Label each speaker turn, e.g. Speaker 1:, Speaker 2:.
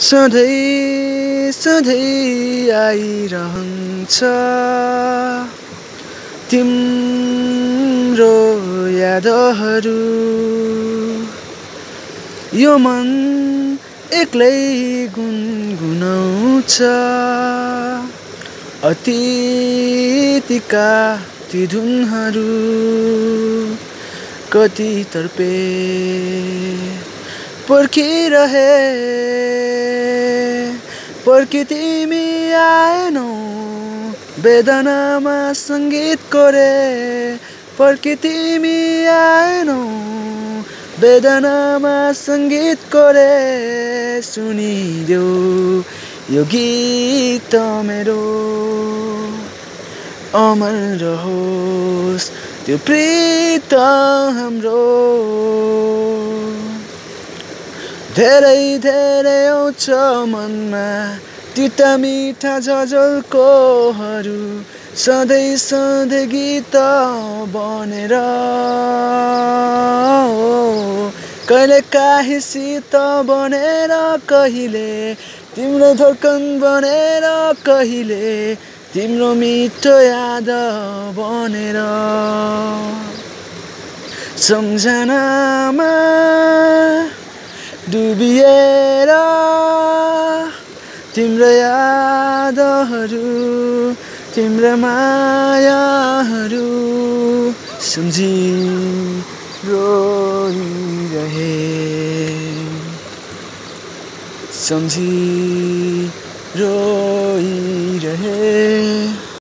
Speaker 1: सधैँ सधैँ आइरहन्छ तिम्रो यादहरू यो मन एक्लै गुनगुनाउँछ अतीतका ती धुनहरू कति तर्पे पर्खिरहे पर्खी तिमी आएनौ वेदनामा सङ्गीत कोरे पर्खी तिमी आएनौ वेदनामा सङ्गीत कोरे सुनिदेऊ यो गीत मेरो अमर रहोस् त्यो प्रीत हाम्रो धेरै धेरै आउँछ मनमा। तिता मिठा झझल्कोहरू सधैँ सधैँ गीत बनेर। कहिले काहीँ शीत बनेर कहिले तिम्रो धड्कन बनेर कहिले तिम्रो मिठो याद बनेर। सम्झनामा डुबिएर तिम्रो यादहरू तिम्रो मायाहरू सम्झी रोइरहे। सम्झी रोइरहे।